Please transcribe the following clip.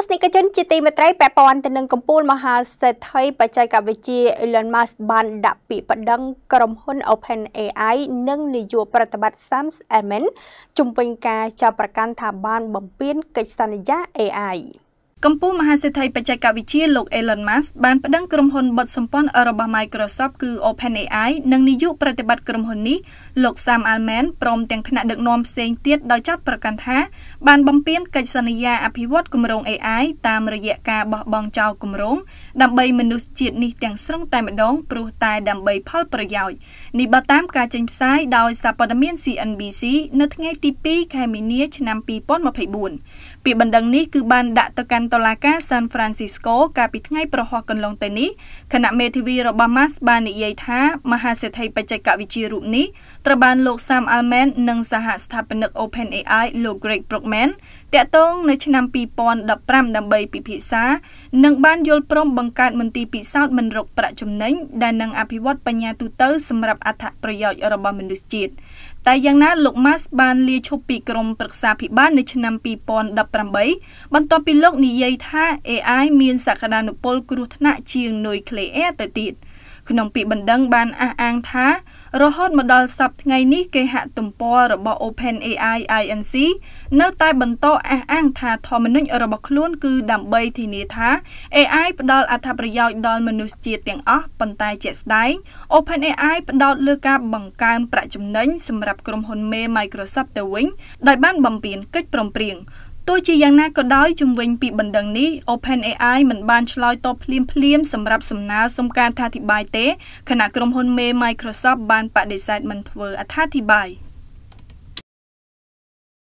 ទស្សនិកជនជាទីមេត្រីពាក់ព័ន្ធទៅនឹងកម្ពុជាមហាសេដ្ឋីបច្ចេកវិទ្យា Elon Musk បានដាក់ពាក្យប្តឹងក្រុមហ៊ុន OpenAI និងនាយកប្រតិបត្តិ Sam Altman ជំវិញការចាប់ប្រកាន់ថាបានបំពានកិច្ចសន្យា AI កម្ពុជាមហាសេដ្ឋីបច្ចេកវិទ្យាលោក Elon Musk បានប្តឹងក្រុមហ៊ុនបុតសម្ព័ន្ធរបស់ Microsoft គឺ OpenAI និងនាយកប្រតិបត្តិក្រុមហ៊ុននេះលោក Sam Altman ព្រមទាំងថ្នាក់ដឹកនាំផ្សេងទៀតដោយចាត់ប្រកាន់ថាបានបំពានកិច្ចសន្យាអភិវឌ្ឍគម្រោង AI តាមរយៈការបោះបង់ចោលគម្រោងដើម្បីមនុស្សជាតិនេះទាំងស្រុងតែម្ដងព្រោះតែដើម្បីផលប្រយោជន៍នេះបើតាមការចេញផ្សាយដោយសារព័ត៌មាន CNBC នៅថ្ងៃទី2ខែមីនាឆ្នាំ2024ពាក្យបណ្ដឹងនេះគឺបានដាក់ទៅកាន់តុលាការ San Francisco កាលពីថ្ងៃប្រហ័សកន្លងទៅនេះគណៈមេធាវីរបស់ Musk បាននិយាយថាមហាសេដ្ឋីបច្ចេកវិទ្យារូបនេះត្រូវបានលោក Sam Altman និងសហស្ថាបនិក OpenAI លោក Greg Brockman តាក់ទងនៅឆ្នាំ2015ដើម្បីពិភាក្សានិងបានយល់ព្រមបង្កើតមន្ទីរពិសោធន៍មិនរកប្រាក់ចំណេញដែលនឹងអភិវឌ្ឍបញ្ញាទូទៅសម្រាប់អត្ថប្រយោជន៍របស់មនុស្សជាតិតែយ៉ាងណាលោក Musk បានលាឈប់ពីក្រុមប្រឹក្សាភិបាលនៅឆ្នាំ2018បន្ទាប់ពីលោកនិយាយថា AI មានសក្តានុពលគ្រោះថ្នាក់ជាងនុយក្លេអ៊ែរទៅទៀត។ក្នុងពាក្យបណ្ដឹងបានអះអាងថា រហូតមកដល់សប្តាហ៍ថ្ងៃនេះគេហទំព័ររបស់ OpenAI Inc នៅតែបន្តអះអាងថាធម្មនុញ្ញរបស់ខ្លួនគឺដើម្បីធានាថា AI ផ្ដល់អត្ថប្រយោជន៍ដល់មនុស្សជាតិទាំងអស់ប៉ុន្តែជាក់ស្ដែង OpenAI ផ្ដោតលើការបង្កើនប្រាក់ចំណេញសម្រាប់ក្រុមហ៊ុនមេ Microsoft ទៅវិញដោយបានបំពេញកិច្ចព្រមព្រៀង ទោះជាយ៉ាងណាក៏ដោយជំវិញពីបណ្ដឹងនេះ OpenAI មិនបានឆ្លើយតបភ្លាមភ្លាមសម្រាប់សំណើសុំការអធិប្បាយទេខណៈក្រុមហ៊ុនមេ Microsoft បានបដិសេធមិនធ្វើអត្ថាធិប្បាយ។